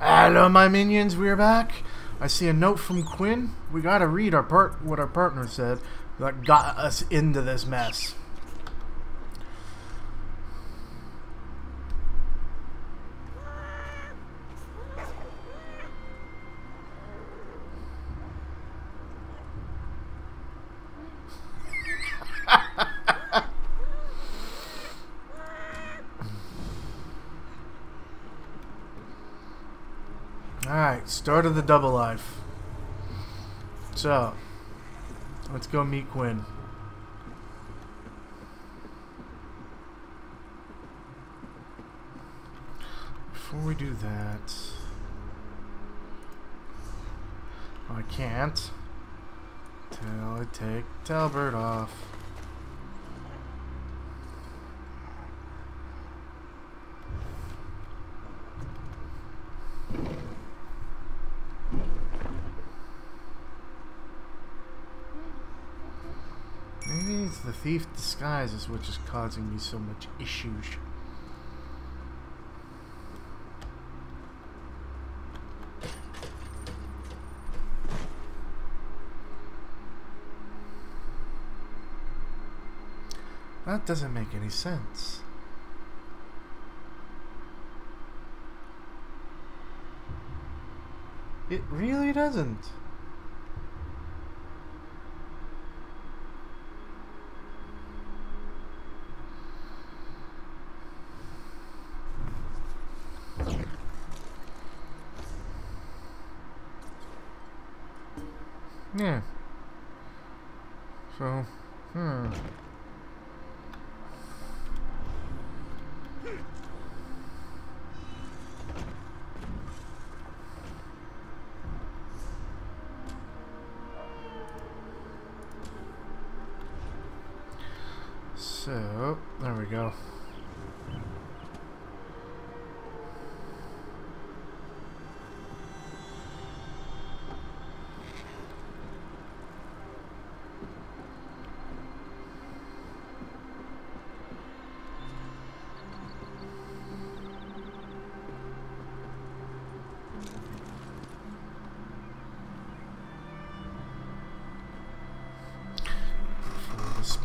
Hello, my minions. We're back. I see a note from Quen. We gotta read our part what our partner said that got us into this mess. Of the double life. So, let's go meet Quen. Before we do that... I can't. Tell it take Talbert off. Thief disguises which is causing me so much issues. That doesn't make any sense. It really doesn't. Yeah. So, hmm.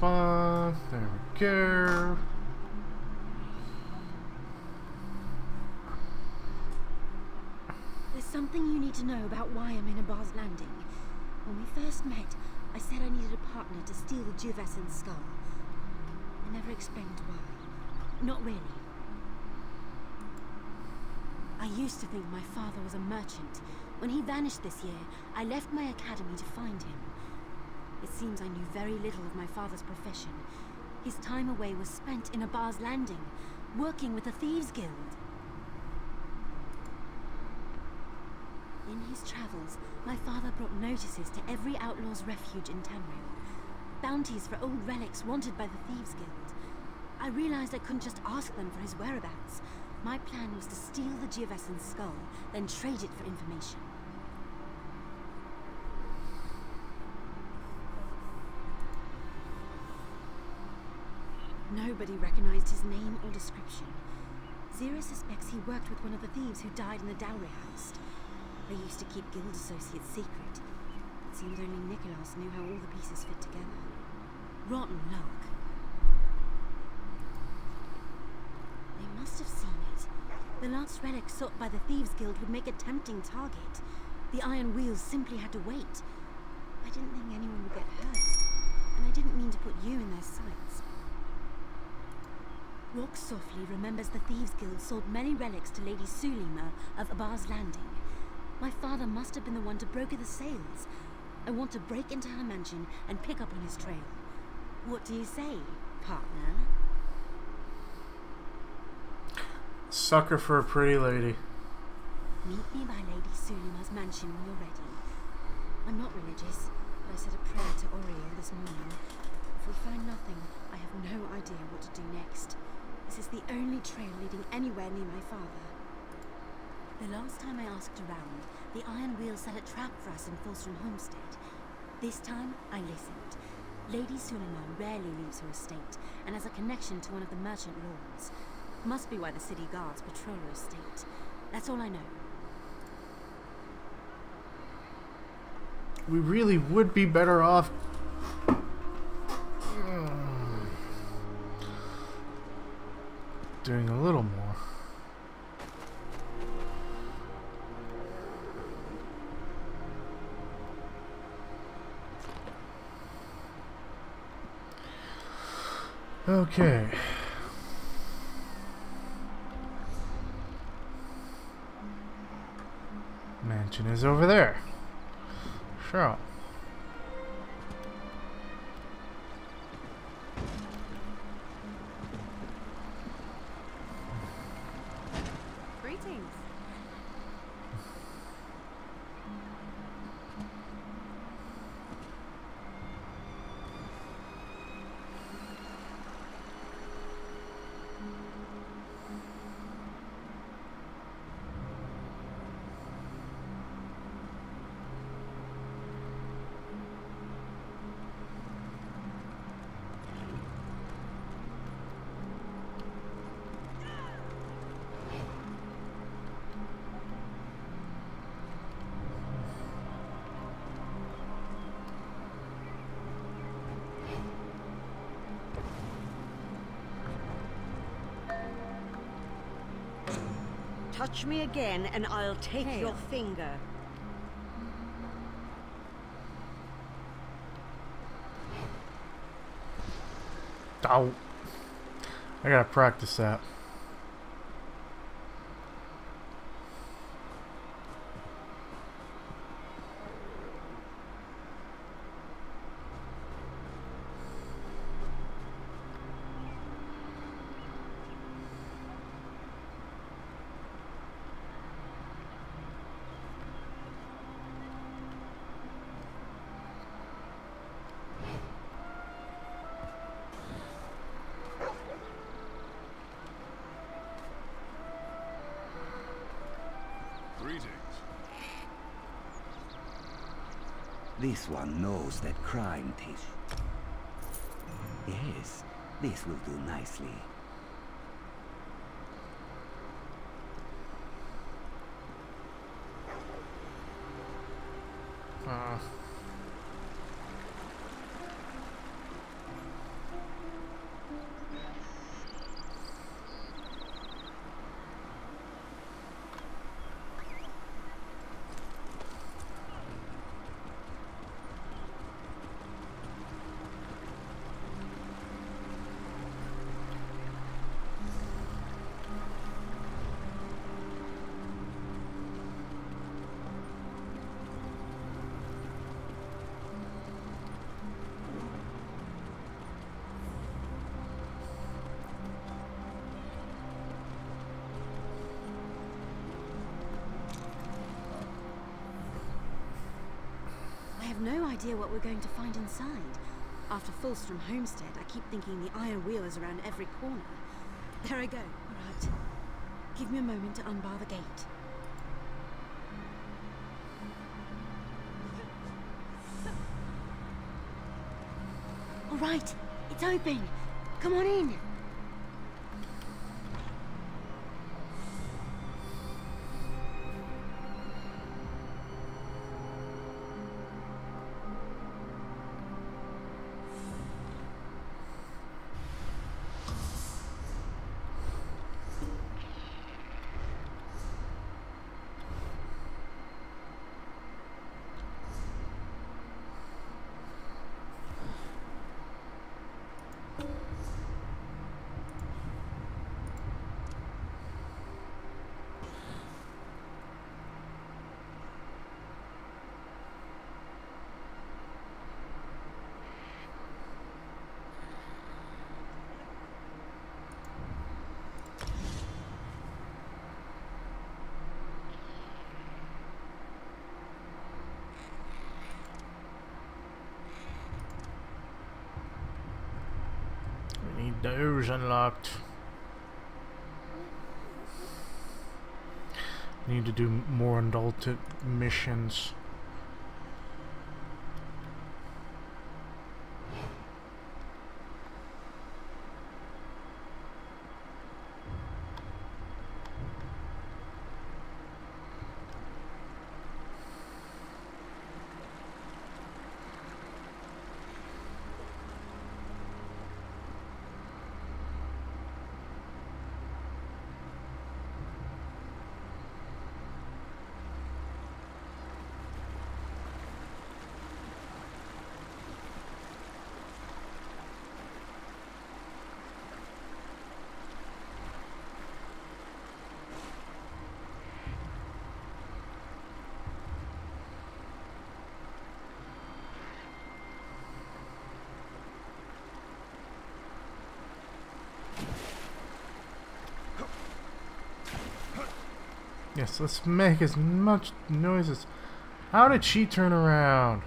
Spawn, there we go. There's something you need to know about why I'm in Abah's Landing. When we first met, I said I needed a partner to steal the Juvescent skull. I never explained why. Not really. I used to think my father was a merchant. When he vanished this year, I left my academy to find him. It seems I knew very little of my father's profession. His time away was spent in Abah's Landing, working with the Thieves Guild. In his travels, my father brought notices to every outlaw's refuge in Tamriel. Bounties for old relics wanted by the Thieves Guild. I realized I couldn't just ask them for his whereabouts. My plan was to steal the Giovescent skull, then trade it for information. Nobody recognized his name or description. Zeira suspects he worked with one of the thieves who died in the dowry heist. They used to keep guild associates secret. It seemed only Nicholas knew how all the pieces fit together. Rotten luck. They must have seen it. The last relic sought by the Thieves Guild would make a tempting target. The Iron Wheels simply had to wait. I didn't think anyone would get hurt, and I didn't mean to put you in their sights. Rock Softly remembers the Thieves Guild sold many relics to Lady Sulima of Abah's Landing. My father must have been the one to broker the sales. I want to break into her mansion and pick up on his trail. What do you say, partner? Sucker for a pretty lady. Meet me by Lady Sulima's mansion when you're ready. I'm not religious, but I said a prayer to Auri-El this morning. If we find nothing, I have no idea what to do next. This is the only trail leading anywhere near my father. The last time I asked around, the Iron Wheel set a trap for us in Fulstrom Homestead. This time, I listened. Lady Sulima rarely leaves her estate, and has a connection to one of the merchant lords. Must be why the city guards patrol her estate. That's all I know. We really would be better off doing a little more. Okay. Mansion is over there. Sure. Touch me again and I'll take Hail. your finger. Oh. I gotta practice that. This one knows that crime Tish. Yes, this will do nicely. Idea what we're going to find inside. After Fulstrom Homestead, I keep thinking the iron wheel is around every corner. There I go. All right. Give me a moment to unbar the gate. All right. It's open. Come on in. We need those unlocked. Need to do more adult missions. Yes, let's make as much noise as... How did she turn around?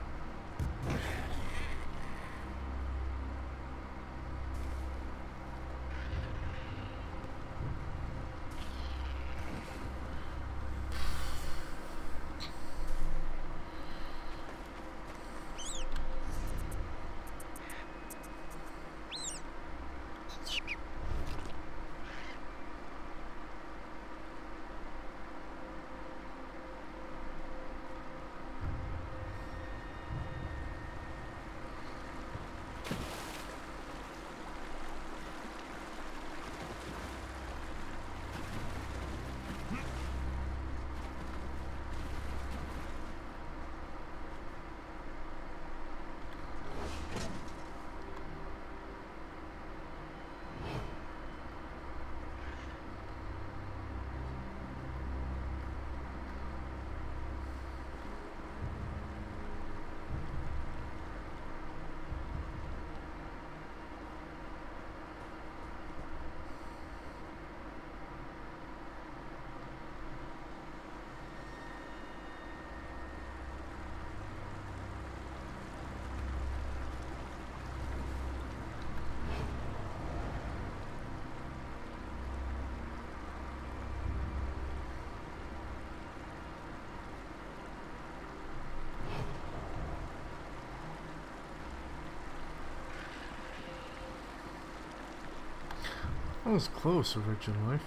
That was close originally.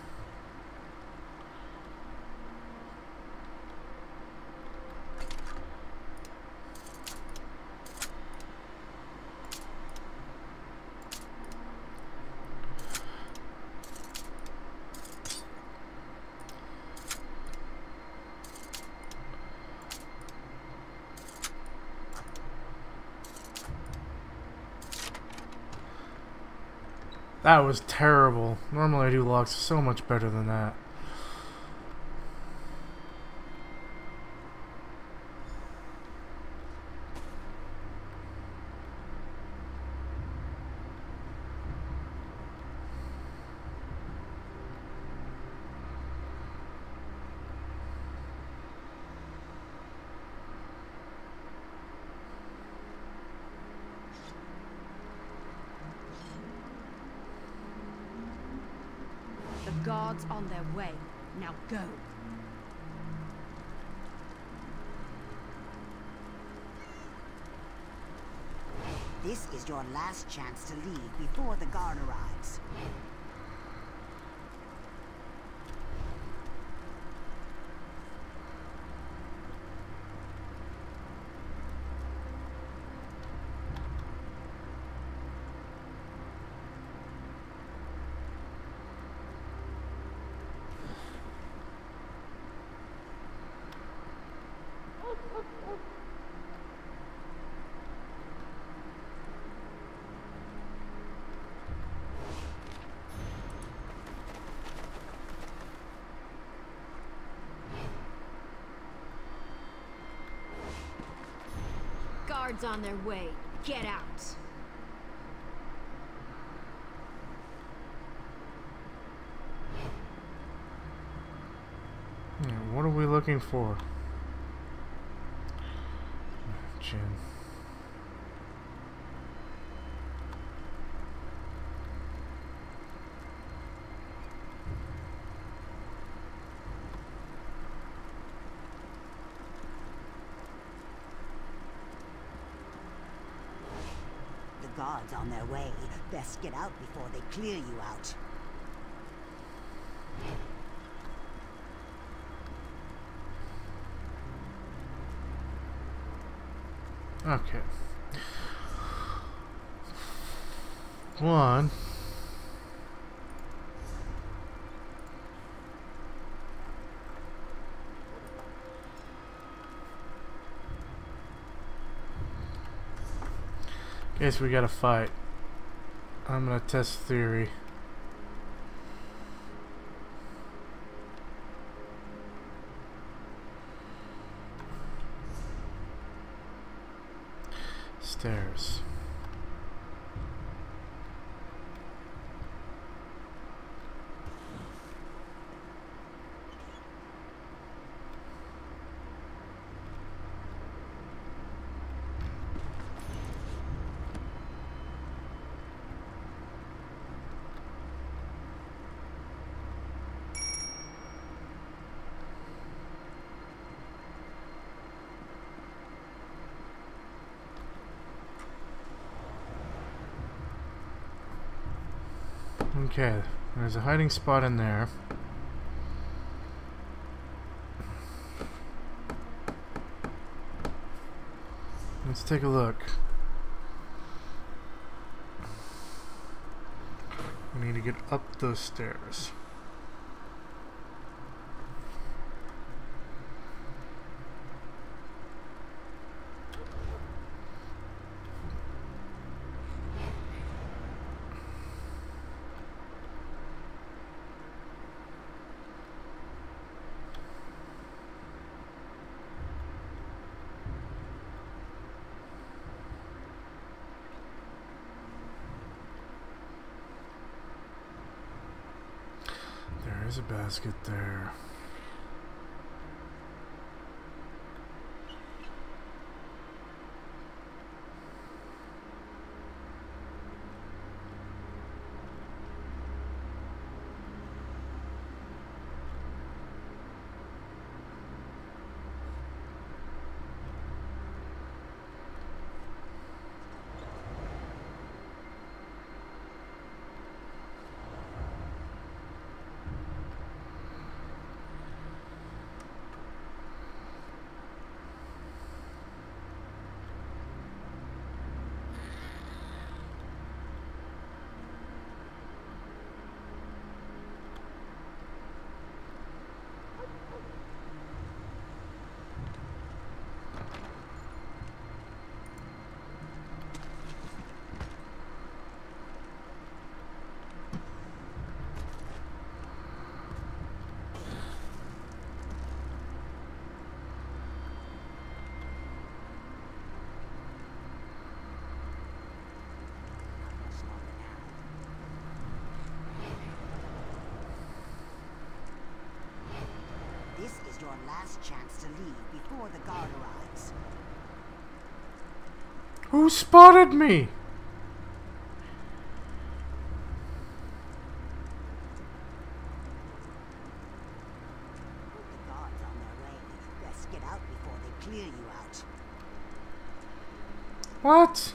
That was terrible. Normally I do locks so much better than that. The guards on their way. Now go. This is your last chance to leave before the guard arrives. Guards on their way. Get out. What are we looking for? Jin. The guards their way. Best get out before they clear you out. Okay. One. Guess we gotta fight. I'm gonna test theory. Stairs. Okay, there's a hiding spot in there. Let's take a look. We need to get up those stairs. There is a basket there. This is your last chance to leave before the guard arrives. Who spotted me? The guards on their way. Best get out before they clear you out. What?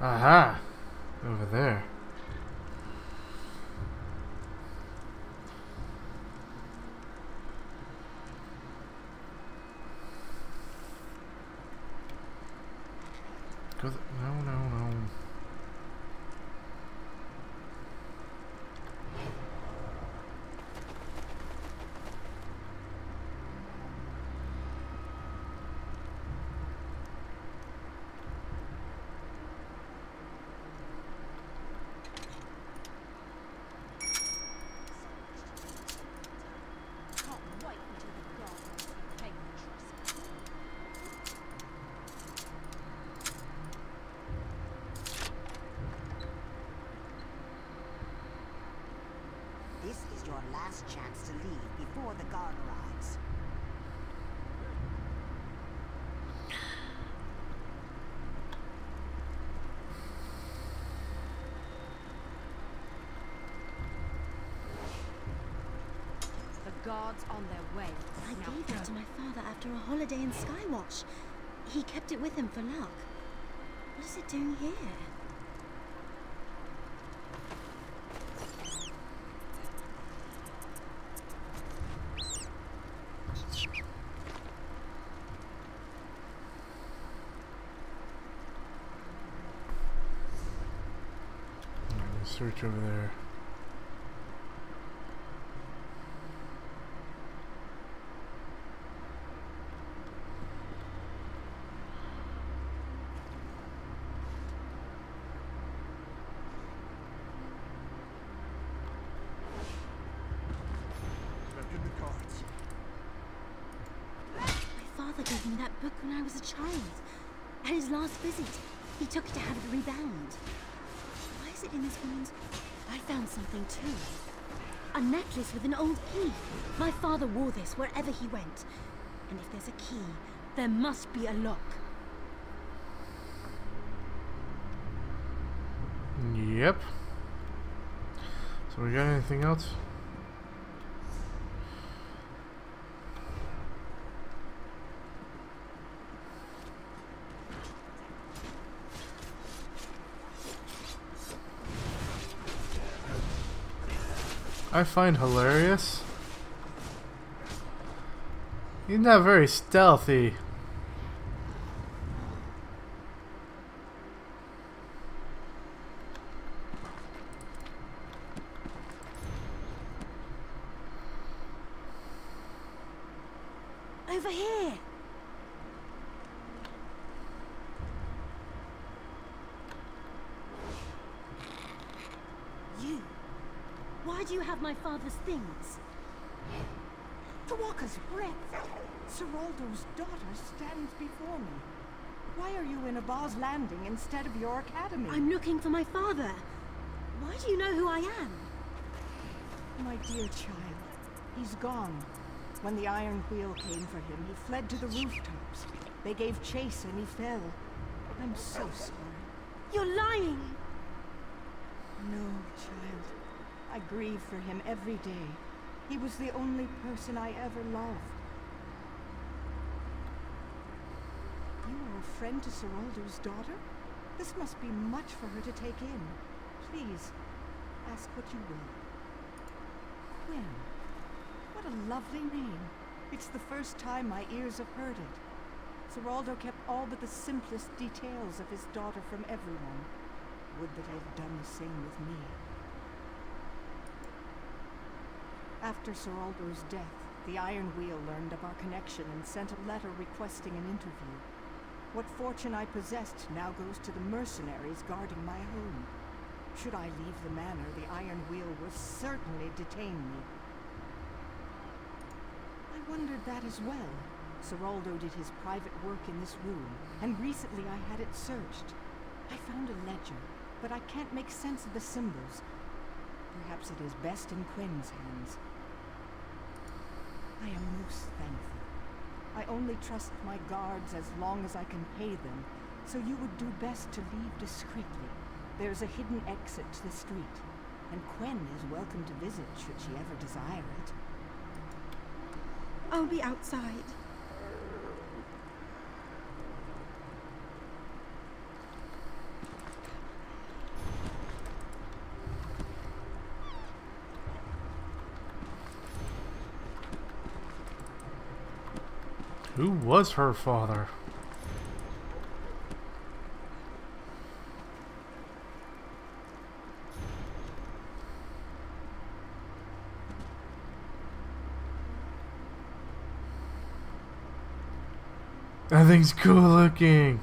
Aha. Over there. Go no, no, no. Can't wait until the guards pay the trespass. This is your last chance to leave before the guard arrives. The guards on their way. I now gave it to my father after a holiday in Skywatch. He kept it with him for luck. What is it doing here? Search over there. That book when I was a child. At his last visit, he took it to have it rebound. In woman's... I found something too. A necklace with an old key. My father wore this wherever he went. And if there's a key, there must be a lock. Yep. So we got anything else? I find hilarious. He's not very stealthy. Over here! You. Why do you have my father's things? To Walker's breath, Seraldo's daughter me. Why are you in Abah's Landing instead of your academy? I'm looking for my father. Why do you know who I am? My dear child, he's gone. When the Iron Wheel came for him, he fled to the rooftops. They gave chase and he fell. I'm so sorry. You're lying! No, child. I grieve for him every day. He was the only person I ever loved. Friend to Seraldo's daughter? This must be much for her to take in. Please, ask what you will. Quen. What a lovely name. It's the first time my ears have heard it. Seraldo kept all but the simplest details of his daughter from everyone. Would that I had done the same with me. After Seraldo's death, the Iron Wheel learned of our connection and sent a letter requesting an interview. What fortune I possessed now goes to the mercenaries guarding my home. Should I leave the manor, the Iron Wheel will certainly detain me. I wondered that as well. Seraldo did his private work in this room, and recently I had it searched. I found a ledger, but I can't make sense of the symbols. Perhaps it is best in Quen's hands. I am most thankful. I only trust my guards as long as I can pay them, so you would do best to leave discreetly. There's a hidden exit to the street, and Quen is welcome to visit should she ever desire it. I'll be outside. Who was her father? That thing's cool looking.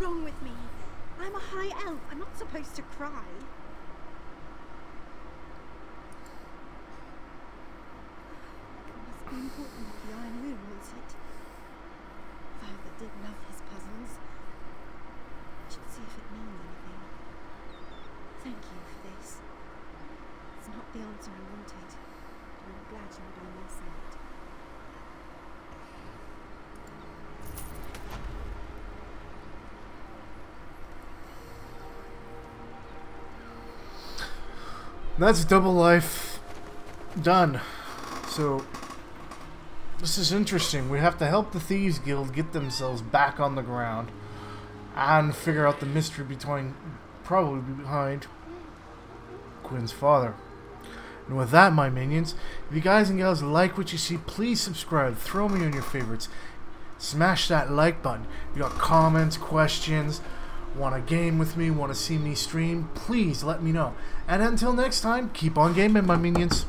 Wrong with me? I'm a high elf. I'm not supposed to cry. It must be important that the Iron Moon wants it. Father did love his puzzles. I should see if it means anything. Thank you for this. It's not the answer I wanted, I'm glad you're on my side. That's double life done. So this is interesting. We have to help the Thieves Guild get themselves back on the ground and figure out the mystery between probably behind Quen's father. And with that, my minions, if you guys and gals like what you see, please subscribe. Throw me on your favorites. Smash that like button. If you got comments, questions, want to game with me, want to see me stream, please let me know. And until next time, keep on gaming, my minions.